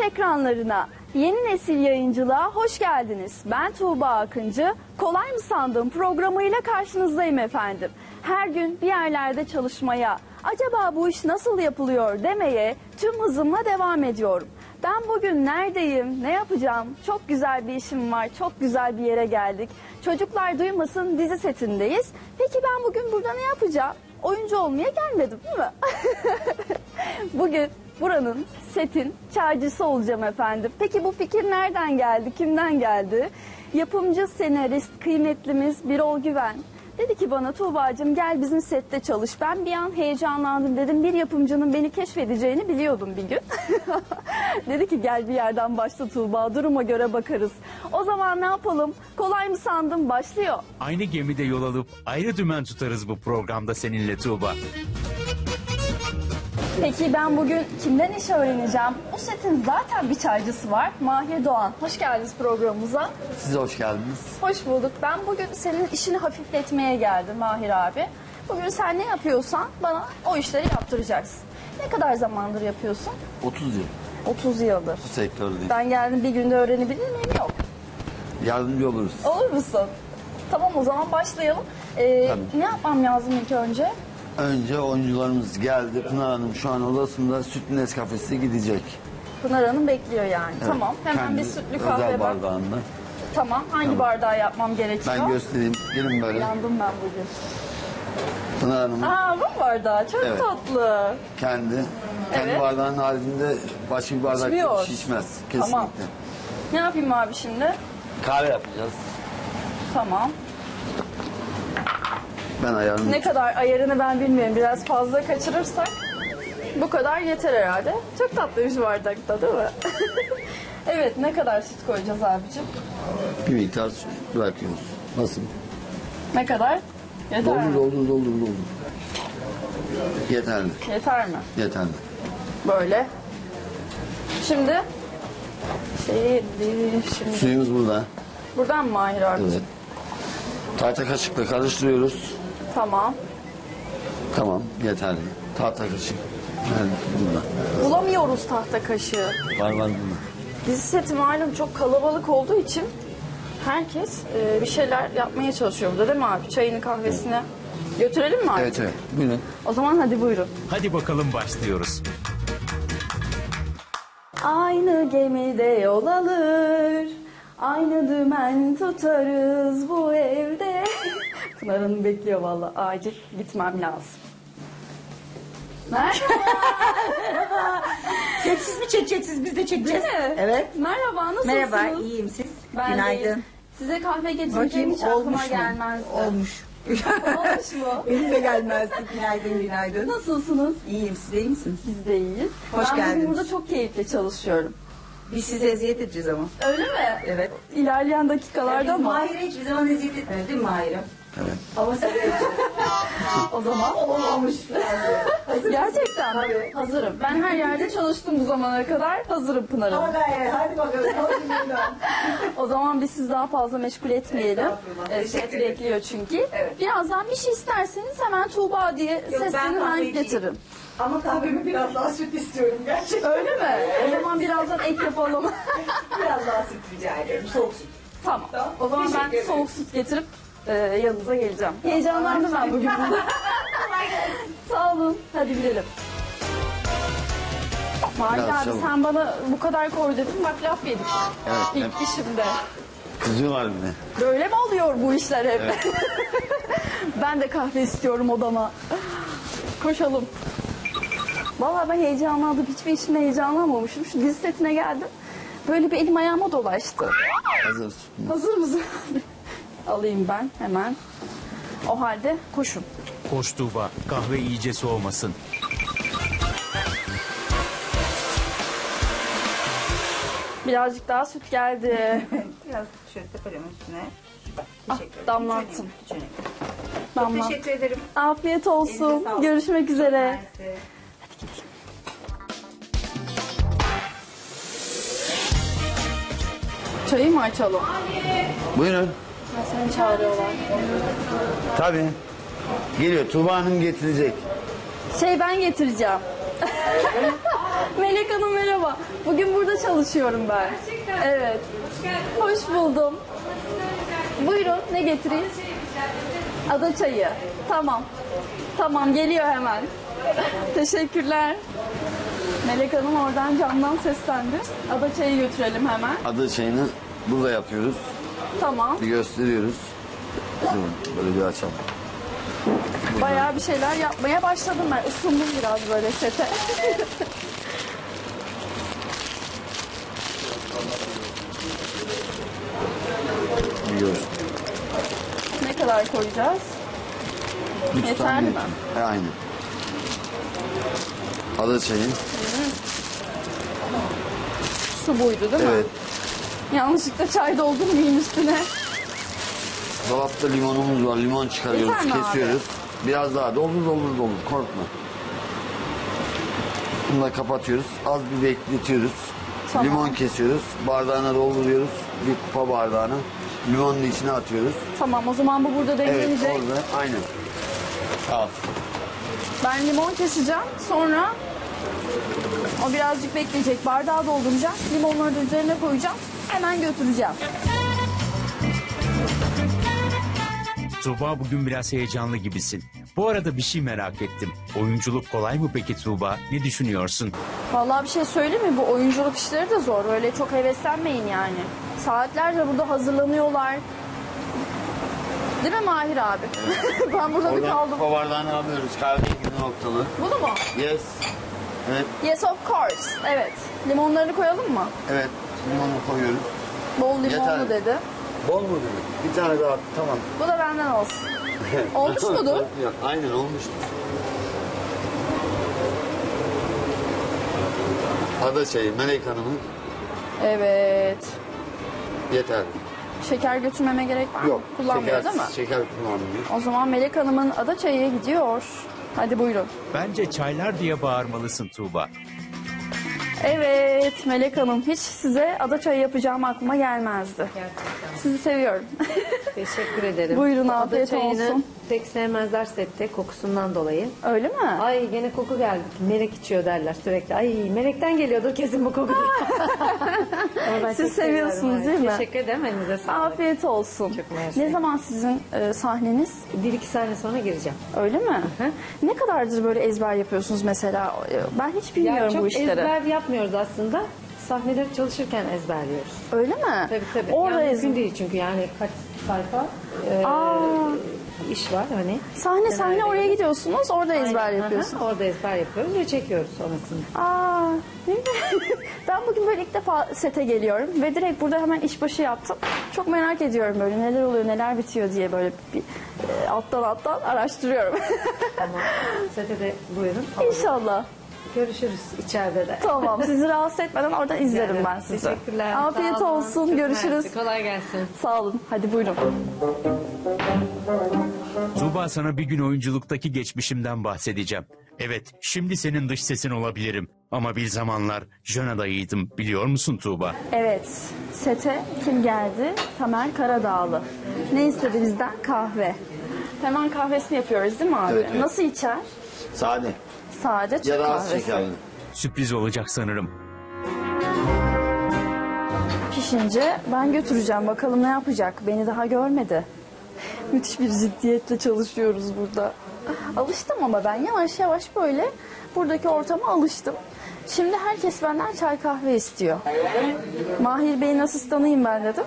360 ekranlarına, yeni nesil yayıncılığa hoş geldiniz. Ben Tuğba Akıncı. Kolay mı sandığım programıyla karşınızdayım efendim. Her gün bir yerlerde çalışmaya, acaba bu iş nasıl yapılıyor demeye tüm hızımla devam ediyorum. Ben bugün neredeyim, ne yapacağım? Çok güzel bir işim var, çok güzel bir yere geldik. Çocuklar duymasın dizi setindeyiz. Peki ben bugün burada ne yapacağım? Oyuncu olmaya gelmedim değil mi? Bugün buranın setin çaycısı olacağım efendim. Peki bu fikir nereden geldi, kimden geldi? Yapımcı, senarist, kıymetlimiz Birol Güven. Dedi ki bana Tuğba'cığım gel bizim sette çalış. Ben bir an heyecanlandım dedim. Bir yapımcının beni keşfedeceğini biliyordum bir gün. Dedi ki gel bir yerden başla Tuğba duruma göre bakarız. O zaman ne yapalım? Kolay mı sandım? Başlıyor. Aynı gemide yol alıp ayrı dümen tutarız bu programda seninle Tuğba. Peki ben bugün kimden iş öğreneceğim? Bu setin zaten bir çaycısı var. Mahir Doğan. Hoş geldiniz programımıza. Siz hoş geldiniz. Hoş bulduk. Ben bugün senin işini hafifletmeye geldim Mahir abi. Bugün sen ne yapıyorsan bana o işleri yaptıracaksın. Ne kadar zamandır yapıyorsun? 30 yıl 30 yıldır. bu sektördeyim. Ben geldim bir günde öğrenebilir miyim? Yok. Yardımcı oluruz. Olur musun? Tamam o zaman başlayalım. Ee, Tabii. ne yapmam lazım ilk önce? Önce oyuncularımız geldi. Pınar Hanım şu an odasında süt Nescafe'si gidecek. Pınar Hanım bekliyor yani. Tamam. Hemen Kendi bir sütlü özel kahve bak. bardağında. Tamam. Hangi bardağı yapmam gerekiyor? Ben göstereyim. Gelin böyle. Yandım ben bugün. Pınar Hanım Aa bu bardağı çok Evet. tatlı. kendi kendi Evet. bardağının haricinde başka bir bardak İçmiyor. şişmez. Kesinlikle. Tamam. Ne yapayım abi şimdi? Kahve yapacağız. Tamam. Ben ayarını Ne kadar ayarını ben bilmiyorum. Biraz fazla kaçırırsak bu kadar yeter herhalde. Çok tatlıymış bardakta değil mi? evet ne kadar süt koyacağız abicim? bir miktar süt bırakıyoruz. Nasıl? Ne kadar? Yeter Doldur mi? doldur doldur doldur. Yeterli. Yeter mi? Yeterli. Böyle. Şimdi şey şimdi Suyumuz burada. buradan mı Mahir abi? Evet. Tahta kaşıkla karıştırıyoruz. Tamam. Tamam yeterli. Tahta kaşık. Yani burada. Bulamıyoruz tahta kaşığı. Var var burada. Dizi seti malum çok kalabalık olduğu için herkes e, bir şeyler yapmaya çalışıyor burada değil mi abi? Çayını kahvesini götürelim mi abi? Evet evet. Buyurun. O zaman hadi buyurun. Hadi bakalım başlıyoruz. Aynı gemide yol alır, aynı dümen tutarız bu evde. Pınar Hanım bekliyor valla acil gitmem lazım. Merhaba. Sessiz mi çekeceksiniz biz de çekeceğiz. Değil mi? Evet. Merhaba nasılsınız? Merhaba iyiyim siz. Ben de Günaydın. iyiyim. Size kahve getireceğim Bakayım hiç aklıma olmuş mu? gelmezdi. Olmuş. Olmuş mu? Benim de gelmezdi. Günaydın günaydın. Nasılsınız? İyiyim siz de iyi misiniz? Biz de iyiyiz. Hoş ben bugün geldiniz. burada çok keyifli çalışıyorum. Biz size eziyet edeceğiz ama. Öyle mi? Evet. İlerleyen dakikalarda mı? Mahir'e hiçbir zaman eziyet etmiyoruz değil mi Mahir'e? Evet. Ama size O zaman olmamış. gerçekten Tabii. hazırım. Ben her yerde çalıştım bu zamana kadar. Hazırım Pınar Hanım. Hadi hadi bakalım. O zaman biz sizi daha fazla meşgul etmeyelim. Ederim. bekliyor çünkü. Evet. Birazdan bir şey isterseniz hemen Tuğba diye Yok, ben sesini ben getiririm. Ama kahvemi biraz daha süt istiyorum gerçekten. Öyle mi? O zaman birazdan ek yapalım. Biraz daha süt rica ederim. Soğuk süt. tamam. Tamam. O zaman ben ederim. soğuk süt getirip e, yanınıza geleceğim. Heyecanlandım ben bugün burada. Sağ olun. Hadi gidelim. Mahir Biraz abi çabuk. sen bana bu kadar koy dedin bak laf yedik. Evet, İlk hep- işimde. Kızıyorlar bir de. Böyle mi oluyor bu işler hep? ben de kahve istiyorum odama. Koşalım. Vallahi ben heyecanlandım. Hiçbir işimde heyecanlanmamışım. Şu dizi setine geldim. Böyle bir elim ayağıma dolaştı. Hazır. Hazır mısın? Alayım ben hemen. O halde koşun. Koş Tuğba kahve iyice soğumasın. Birazcık daha süt geldi. Biraz şöyle tepeleme üstüne. Süper. Ah, Teşekkür ederim. damlattım. Hiç önemli. Hiç önemli. Çok teşekkür ederim. Afiyet Elinize olsun. sağlık. Görüşmek üzere. Mersi. Çayı mı açalım? Buyurun. Ha, seni çağırıyorlar. Tabii. Geliyor. Tuğba Hanım getirecek. Şey ben getireceğim. Melek Hanım merhaba. Bugün burada çalışıyorum ben. Gerçekten. Evet. Hoş geldin. Hoş buldum. Buyurun ne getireyim? Ada çayı. Tamam. Tamam geliyor hemen. Teşekkürler. Melek Hanım oradan camdan seslendi. Ada çayı götürelim hemen. Adı çayını burada yapıyoruz. Tamam. Bir gösteriyoruz. Durun, böyle bir açalım. Bayağı bir şeyler yapmaya başladım ben. Isındım biraz böyle sete. Bir ne kadar koyacağız? Bir tutam mi? yeter. E, aynen. Ada çayı. Su buydu değil mi? Evet. Yanlışlıkla çay doldurmayayım üstüne. Dolapta limonumuz var. Limon çıkarıyoruz, Yeter mi kesiyoruz. Biraz daha doldur doldur doldur. Korkma. Bunu da kapatıyoruz. Az bir bekletiyoruz. Tamam. Limon kesiyoruz. Bardağına dolduruyoruz. Bir kupa bardağına. Limonun içine atıyoruz. Tamam o zaman bu burada Evet demlenecek. orada. Aynen. Al. Ben limon keseceğim. Sonra o birazcık bekleyecek. Bardağı dolduracağım. Limonları da üzerine koyacağım. Hemen götüreceğim. Tuğba bugün biraz heyecanlı gibisin. Bu arada bir şey merak ettim. Oyunculuk kolay mı peki Tuğba? Ne düşünüyorsun? Vallahi bir şey söyleyeyim mi? Bu oyunculuk işleri de zor. Öyle çok heveslenmeyin yani. Saatlerce burada hazırlanıyorlar. Değil mi Mahir abi? ben burada bir kaldım. bardağını alıyoruz. Kahve gibi noktalı. Bunu mu? Yes. Evet. Yes of course. Evet. Limonlarını koyalım mı? Evet. Limonu koyuyoruz. Bol limonlu Yeter. dedi. Bol mu demek? Bir tane daha. Tamam. Bu da benden olsun. Olmuş mudur? Yok, aynen olmuştur. Ada çayı Melek Hanım'ın Evet. yeter. Şeker götürmeme gerek var mı? Yok. Kullanmıyor şeker, değil mi? Şeker kullanmıyor. O zaman Melek Hanım'ın ada çayıya gidiyor. Hadi buyurun. Bence çaylar diye bağırmalısın Tuğba. Evet Melek Hanım hiç size ada çayı yapacağım aklıma gelmezdi. Gerçekten. Sizi seviyorum. Teşekkür ederim. Buyurun, ada afiyet çayını olsun. Pek sevmezler sette kokusundan dolayı. Öyle mi? Ay gene koku geldi. Melek içiyor derler sürekli. Ay melekten geliyordur kesin bu koku. Ama ben Siz çok seviyorsunuz değil mi? Teşekkür ederim. Elinize sağlık. Afiyet olsun. Çok mersi. Ne zaman sizin e, sahneniz? Bir iki saniye sonra gireceğim. Öyle mi? Hı. Ne kadardır böyle ezber yapıyorsunuz mesela? E, Ben hiç bilmiyorum Ya çok bu işleri. ezber yapmıyoruz aslında. Sahneleri çalışırken ezberliyoruz. Öyle mi? Tabii tabii. Orada yani mümkün değil çünkü yani kaç sayfa e, Aa. iş var hani. Sahne sahne oraya gidiyorsunuz, orada ezber Aynen, yapıyorsunuz. aha, Orada ezber yapıyoruz ve çekiyoruz sonrasında. Aa, mi? ben bugün böyle ilk defa sete geliyorum ve direkt burada hemen işbaşı yaptım. Çok merak ediyorum böyle neler oluyor, neler bitiyor diye böyle bir e, alttan alttan araştırıyorum. Tamam. Sete de buyurun. İnşallah. Görüşürüz içeride de. Tamam. Sizi rahatsız etmeden oradan izlerim Yani, ben sizi. Teşekkürler. Afiyet Sağ olun. olsun. Çok Görüşürüz. mersi. Kolay gelsin. Sağ olun. Hadi buyurun. Tuğba sana bir gün oyunculuktaki geçmişimden bahsedeceğim. Evet, şimdi senin dış sesin olabilirim. Ama bir zamanlar jön adayıydım, biliyor musun Tuğba? Evet. Sete kim geldi? Tamer Karadağlı. Ne istedi bizden? Kahve. Hemen kahvesini yapıyoruz değil mi abi? Evet, evet. Nasıl içer? Sade. Sade Türk Ya da az kahvesi. şekerli. Sürpriz olacak sanırım. Pişince ben götüreceğim. Bakalım ne yapacak? Beni daha görmedi. Müthiş bir ciddiyetle çalışıyoruz burada. Alıştım ama ben yavaş yavaş böyle buradaki ortama alıştım. Şimdi herkes benden çay kahve istiyor. Mahir Bey'in asistanıyım ben dedim.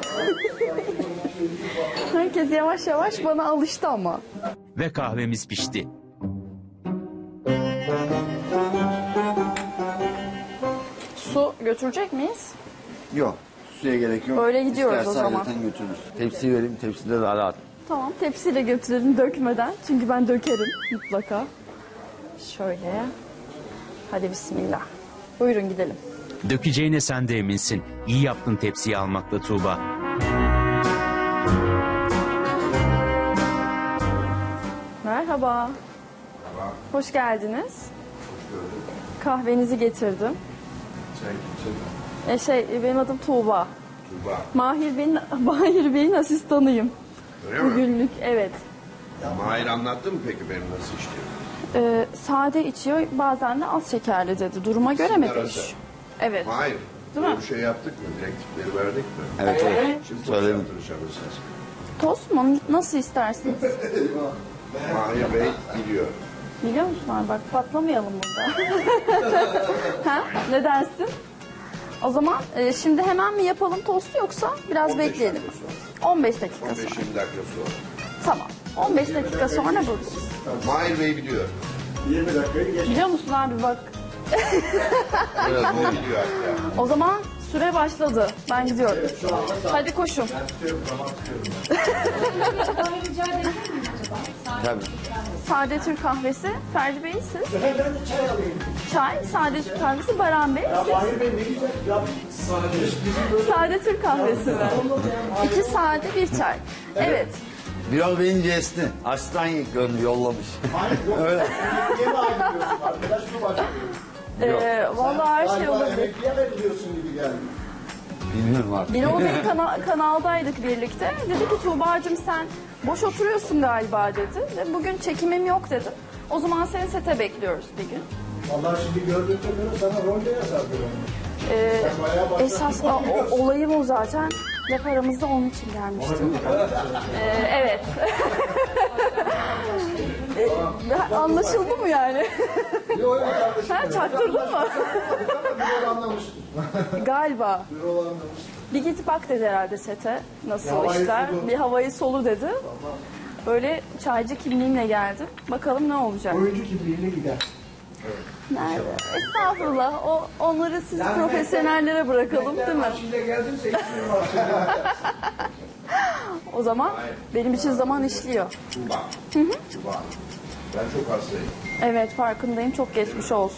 herkes yavaş yavaş bana alıştı ama. Ve kahvemiz pişti. Götürecek miyiz? Yok. Suya gerek yok. Öyle gidiyoruz o İstersen zaman. zaten götürürüz. Tepsiyi vereyim. Tepside daha rahat. Tamam tepsiyle götürelim dökmeden. Çünkü ben dökerim mutlaka. Şöyle. Hadi bismillah. Buyurun gidelim. Dökeceğine sen de eminsin. İyi yaptın tepsiyi almakla Tuğba. Merhaba. Hoş geldiniz. Kahvenizi getirdim. E şey benim adım Tuğba. Tuğba. Mahir Bey'in Mahir Bey'in asistanıyım. Öyle mi? Bugünlük evet. Mahir anlattı mı peki benim nasıl içtiğimi? Ee, sade içiyor bazen de az şekerli dedi. Duruma göre mi değiş? Evet. Hayır. Değil mi? Bir şey yaptık mı? Direktifleri verdik mi? Evet evet. Şimdi tost Söyledim. yaptıracaksınız siz. Tost mu? Nasıl istersiniz? Mahir Bey gidiyor. Biliyor musun abi bak patlamayalım burada. ha? Ne dersin? O zaman e, şimdi hemen mi yapalım tostu yoksa biraz 15 bekleyelim. dakika sonra. 15 dakika 15-20 sonra. dakika sonra. Tamam. 15 dakika sonra buradayız. Mahir Bey gidiyor. Biliyor musun abi bak. Evet, o gidiyor hatta. O zaman süre başladı. Ben gidiyorum. Hadi koşun. Tabii. Sade Türk kahvesi. Ferdi Bey siz? Ben de çay alayım. Çay, sade Türk kahvesi. Baran Bey siz? Sade Türk kahvesi mi? İki sade bir çay. Evet. Birol Bey'in cesti. Aslan gönlü yollamış. Öyle. Emekliye mi ayrılıyorsun? Arkadaş mı başlıyor? Ee, vallahi her şey Galiba olabilir. emekliye mi gibi geldi. Bilmiyorum artık. Birol Bey kana- kanaldaydık birlikte. Dedi ki Tuğba'cığım sen boş oturuyorsun galiba dedi. Ve bugün çekimim yok dedim. O zaman seni sete bekliyoruz bir gün. Vallahi şimdi gördükçe göre sana rol de yazar böyle. Ee, Sen bayağı başladın. esas o, o- olayım o zaten. Laf aramızda onun için gelmiştim. Ee, evet. Ee, anlaşıldı mı yani? Yok yok. Ha, çaktırdın mı? Bir rol anlamış. Galiba. Bir rol anlamış. Bir git bak dedi herhalde sete. Nasıl Bir havayı işler? solu. Bir havayı solu dedi. Böyle çaycı kimliğimle geldim. Bakalım ne olacak. Oyuncu kimliğiyle gider. Nerede? Estağfurullah. O, onları siz profesyonellere bırakalım değil mi? Şimdi geldimse var. O zaman benim için zaman işliyor. Tuğba. Tuğba. Ben çok hastayım. Evet farkındayım. Çok geçmiş olsun.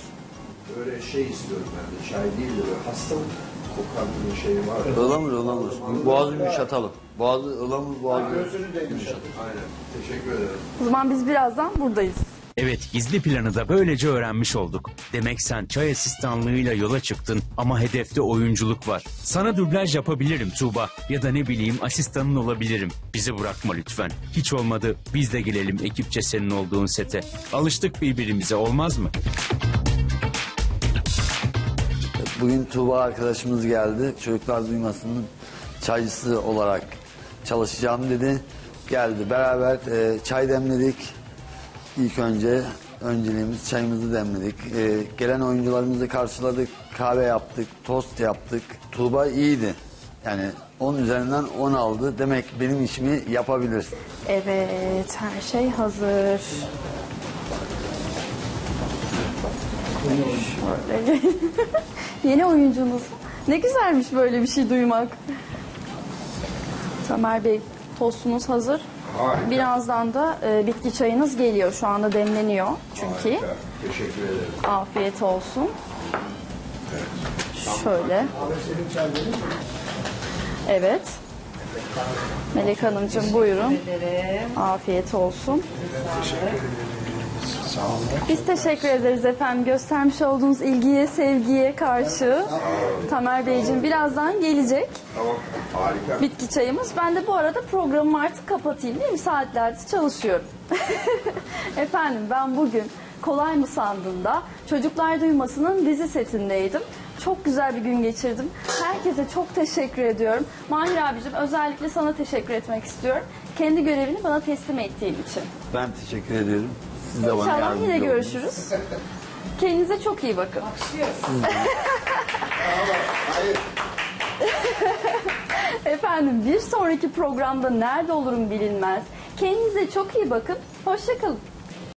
Böyle şey istiyorum ben de. Çay değil de böyle hastalık kokan bir şey var. ya. Ilamur ılamur. Boğazı yumuşatalım. Boğazı ılamur boğazı. Göğsünü de yumuşat. Aynen. Teşekkür ederim. O zaman biz birazdan buradayız. Evet gizli planı da böylece öğrenmiş olduk. Demek sen çay asistanlığıyla yola çıktın ama hedefte oyunculuk var. Sana dublaj yapabilirim Tuğba ya da ne bileyim asistanın olabilirim. Bizi bırakma lütfen. Hiç olmadı biz de gelelim ekipçe senin olduğun sete. Alıştık birbirimize olmaz mı? Bugün Tuğba arkadaşımız geldi. Çocuklar duymasının çaycısı olarak çalışacağım dedi. Geldi. Beraber e, çay demledik. İlk önce önceliğimiz çayımızı demledik. E, gelen oyuncularımızı karşıladık. Kahve yaptık. Tost yaptık. Tuğba iyiydi. Yani 10 üzerinden 10 aldı. Demek benim işimi yapabilir. Evet her şey hazır. Yeni oyuncunuz. Ne güzelmiş böyle bir şey duymak. Tamer Bey tostunuz hazır. Harika. Birazdan da e, bitki çayınız geliyor. Şu anda demleniyor çünkü. Harika. Teşekkür ederim. Afiyet olsun. Şöyle. Verir mi? Evet. Melek Hanımcığım buyurun. Afiyet olsun. Biz teşekkür ederiz efendim göstermiş olduğunuz ilgiye, sevgiye karşı. Tamer Beyciğim birazdan gelecek Tamam. Harika. bitki çayımız. Ben de bu arada programımı artık kapatayım değil mi? Saatlerdir çalışıyorum. efendim ben bugün Kolay mı sandığında Çocuklar Duyması'nın dizi setindeydim. Çok güzel bir gün geçirdim. Herkese çok teşekkür ediyorum. Mahir abicim özellikle sana teşekkür etmek istiyorum. Kendi görevini bana teslim ettiğin için. Ben teşekkür ediyorum. Siz de bana İnşallah yardımcı yine olun. görüşürüz. Kendinize çok iyi bakın. Efendim bir sonraki programda nerede olurum bilinmez. Kendinize çok iyi bakın. Hoşçakalın.